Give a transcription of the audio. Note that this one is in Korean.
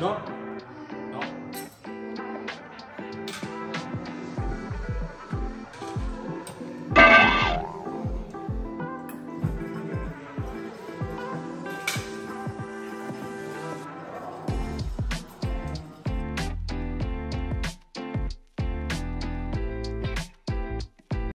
너?